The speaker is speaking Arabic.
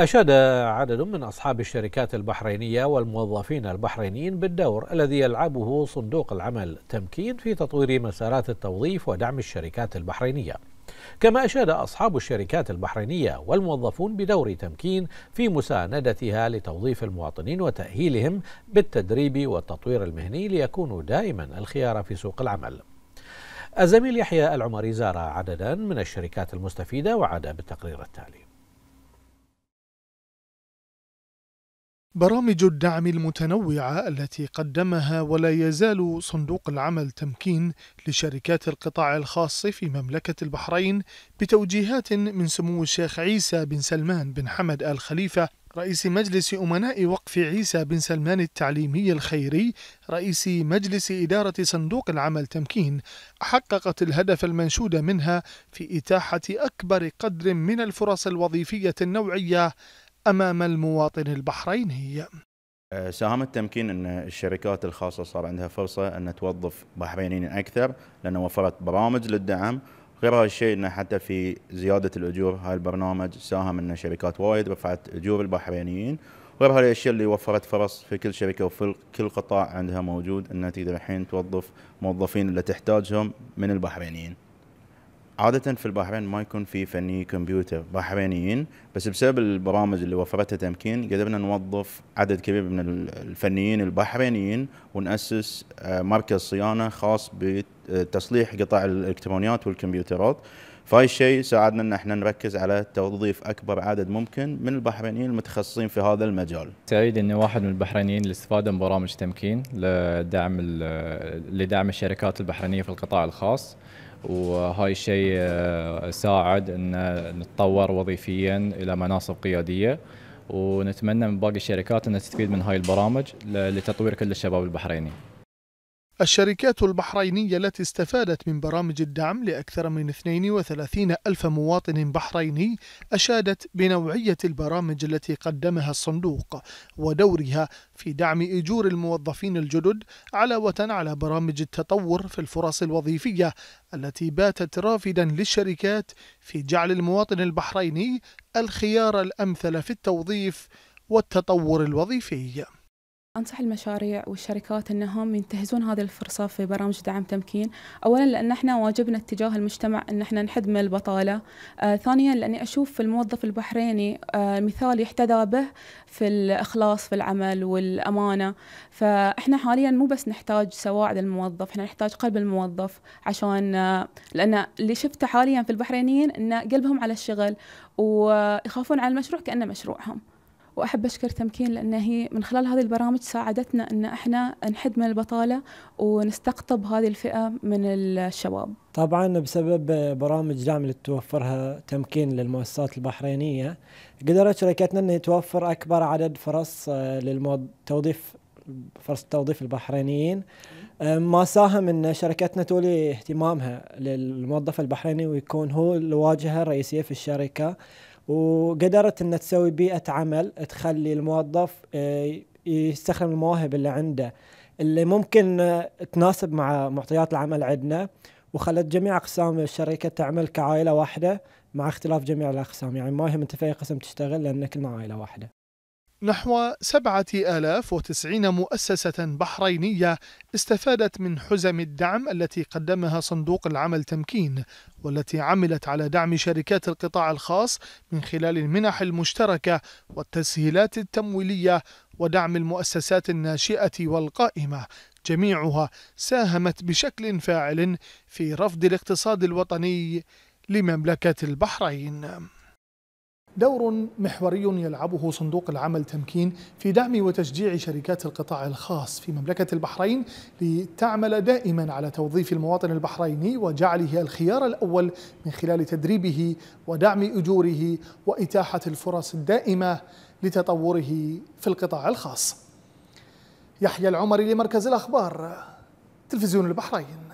أشاد عدد من أصحاب الشركات البحرينية والموظفين البحرينيين بالدور الذي يلعبه صندوق العمل تمكين في تطوير مسارات التوظيف ودعم الشركات البحرينية. كما أشاد أصحاب الشركات البحرينية والموظفون بدور تمكين في مساندتها لتوظيف المواطنين وتأهيلهم بالتدريب والتطوير المهني ليكونوا دائما الخيار في سوق العمل. الزميل يحيى العمري زار عددا من الشركات المستفيدة وعاد بالتقرير التالي. برامج الدعم المتنوعة التي قدمها ولا يزال صندوق العمل تمكين لشركات القطاع الخاص في مملكة البحرين بتوجيهات من سمو الشيخ عيسى بن سلمان بن حمد آل خليفة رئيس مجلس أمناء وقف عيسى بن سلمان التعليمي الخيري رئيس مجلس إدارة صندوق العمل تمكين. حققت الهدف المنشود منها في إتاحة أكبر قدر من الفرص الوظيفية النوعية أمام المواطن البحريني آه، ساهم التمكين أن الشركات الخاصة صار عندها فرصة أن توظف بحرينيين أكثر لأنه وفرت برامج للدعم. غير هذا الشيء انه حتى في زيادة الأجور هاي البرنامج ساهم أن شركات وايد رفعت أجور البحرينيين. غير هذه الأشياء اللي وفرت فرص في كل شركة وفي كل قطاع عندها موجود إنها تقدر الحين توظف موظفين اللي تحتاجهم من البحرينيين. عادة في البحرين ما يكون في فني كمبيوتر بحرينيين بس بسبب البرامج اللي وفرتها تمكين قدرنا نوظف عدد كبير من الفنيين البحرينيين ونأسس آه، مركز صيانة خاص بتصليح قطع الإلكترونيات والكمبيوترات. فهاي الشيء ساعدنا إن إحنا نركز على توظيف أكبر عدد ممكن من البحرينيين المتخصصين في هذا المجال. سعيد إني واحد من البحرينيين اللي استفادوا من برامج تمكين لدعم لدعم الشركات البحرينية في القطاع الخاص. وهاي الشيء آه، ساعد إن نتطور وظيفيا إلى مناصب قيادية ونتمنى من باقي الشركات ان تستفيد من هاي البرامج لتطوير كل الشباب البحريني. الشركات البحرينية التي استفادت من برامج الدعم لأكثر من 32 ألف مواطن بحريني أشادت بنوعية البرامج التي قدمها الصندوق ودورها في دعم إجور الموظفين الجدد علاوة على برامج التطور في الفرص الوظيفية التي باتت رافدا للشركات في جعل المواطن البحريني الخيار الأمثل في التوظيف والتطور الوظيفي. أنصح المشاريع والشركات أنهم ينتهزون هذه الفرصة في برامج دعم تمكين. أولا لأن إحنا واجبنا اتجاه المجتمع أن إحنا نحد من البطالة. آه ثانيا لأني أشوف الموظف البحريني آه مثال يحتذى به في الإخلاص في العمل والأمانة. فإحنا حاليا مو بس نحتاج سواعد الموظف إحنا نحتاج قلب الموظف عشان آه لأن اللي شفته حاليا في البحرينيين أن قلبهم على الشغل ويخافون على المشروع كأنه مشروعهم. وأحب أشكر تمكين لأن هي من خلال هذه البرامج ساعدتنا أن إحنا نحد من البطالة ونستقطب هذه الفئة من الشباب. طبعا بسبب برامج دعم اللي توفرها تمكين للمؤسسات البحرينية قدرت شركتنا أن توفر أكبر عدد فرص آه، للتوظيف فرص التوظيف البحرينيين آه، ما ساهم أن شركتنا تولي اهتمامها للموظف البحريني ويكون هو الواجهة الرئيسية في الشركة وقدرت إنها تسوي بيئة عمل تخلي الموظف آه، يستخدم المواهب اللي عنده اللي ممكن تناسب مع معطيات العمل عندنا وخلت جميع أقسام الشركة تعمل كعائلة واحدة مع اختلاف جميع الأقسام. يعني ما يهم انت في اي قسم تشتغل لأن كلنا عائلة واحدة. نحو سبعة آلاف وتسعين مؤسسة بحرينية استفادت من حزم الدعم التي قدمها صندوق العمل تمكين والتي عملت على دعم شركات القطاع الخاص من خلال المنح المشتركة والتسهيلات التمويلية ودعم المؤسسات الناشئة والقائمة. جميعها ساهمت بشكل فاعل في رفض الاقتصاد الوطني لمملكة البحرين. دور محوري يلعبه صندوق العمل تمكين في دعم وتشجيع شركات القطاع الخاص في مملكة البحرين لتعمل دائما على توظيف المواطن البحريني وجعله الخيار الأول من خلال تدريبه ودعم أجوره وإتاحة الفرص الدائمة لتطوره في القطاع الخاص. يحيى العمري لمركز الأخبار تلفزيون البحرين.